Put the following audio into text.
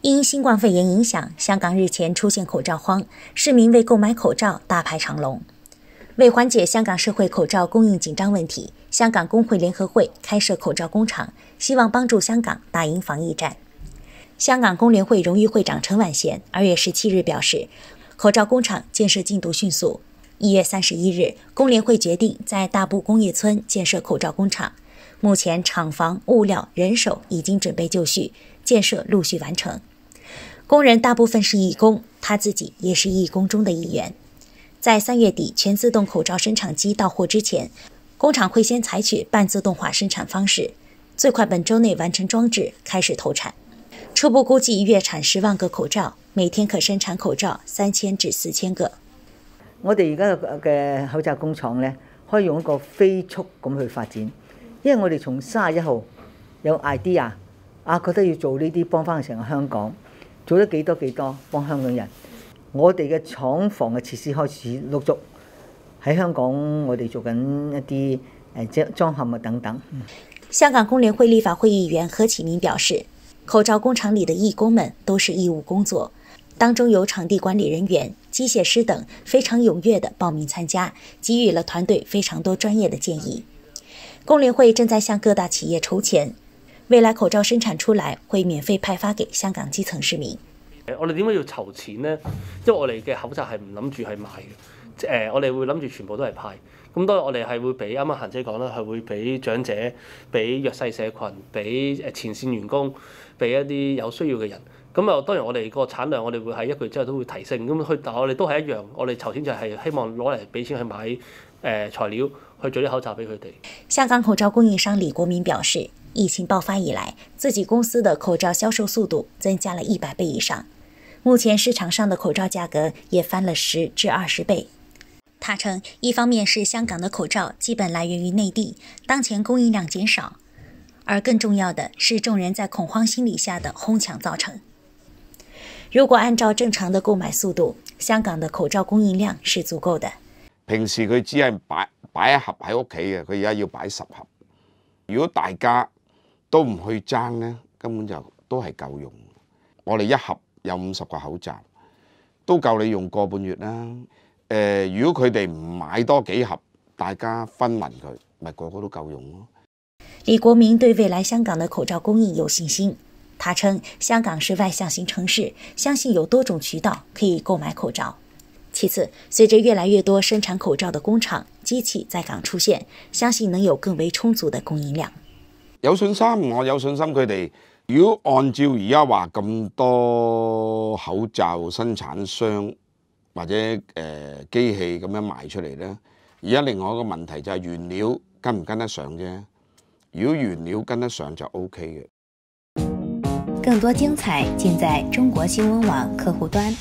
因新冠肺炎影响，香港日前出现口罩荒，市民为购买口罩大排长龙。为缓解香港社会口罩供应紧张问题，香港工会联合会开设口罩工厂，希望帮助香港打赢防疫战。香港工联会荣誉会长陈婉贤二月十七日表示，口罩工厂建设进度迅速。一月三十一日，工联会决定在大埔工业村建设口罩工厂，目前厂房、物料、人手已经准备就绪，建设陆续完成。工人大部分是义工，他自己也是义工中的一员。在三月底全自动口罩生产机到货之前，工厂会先采取半自动化生产方式，最快本周内完成装置，开始投产。初步估计月产十万个口罩，每天可生产口罩三千至四千个。我哋而家嘅口罩工廠咧，可以用一個飛速咁去發展，因為我哋從三十一號有 idea 啊，覺得要做呢啲幫翻成個香港。做咗幾多幾多幫香港人，我哋嘅廠房嘅設施開始陸續喺香港，我哋做緊一啲誒裝裝嵌啊等等。香港工聯會立法會議員何啟明表示，口罩工廠裡的義工們都是義務工作，當中有場地管理人員、機械師等，非常踴躍地報名參加，給予了團隊非常多專業的建議。工聯會正在向各大企業籌錢。未来口罩生产出来会免费派發給香港基層市民。我哋點解要籌錢呢？因為我哋嘅口罩係唔諗住係賣嘅，誒，我哋會諗住全部都係派。咁當然我哋係會俾啱啱行姐講啦，係會俾長者、俾弱勢社群、俾誒前線員工、俾一啲有需要嘅人。咁啊，當然我哋個產量，我哋會喺一個月之後都會提升。咁去，但係我哋都係一樣，我哋籌錢就係希望攞嚟俾錢去買誒材料，去做啲口罩俾佢哋。香港口罩供應商李國民表示。疫情爆發以來，自己公司的口罩銷售速度增加了一百倍以上。目前市場上的口罩價格也翻了十至二十倍。他稱，一方面是香港的口罩基本來源於內地，當前供應量減少；而更重要的是眾人在恐慌心理下的哄搶造成。如果按照正常的購買速度，香港的口罩供應量是足夠的。平時佢只係擺擺一盒喺屋企嘅，佢而家要擺十盒。如果大家都唔去爭呢，根本就都係夠用。我哋一盒有五十個口罩，都夠你用個半月啦。誒、如果佢哋唔買多幾盒，大家分勻佢，咪個個都夠用咯。李國明對未來香港的口罩供應有信心。他稱香港是外向型城市，相信有多種渠道可以購買口罩。其次，隨着越來越多生產口罩的工廠、機器在港出現，相信能有更為充足的供應量。有信心，我有信心佢哋。如果按照而家話咁多口罩生產商或者誒、呃、機器咁樣賣出嚟呢，而家另外一個問題就係原料跟唔跟得上啫。如果原料跟得上就 OK 嘅。更多精彩尽在中国新闻网客户端。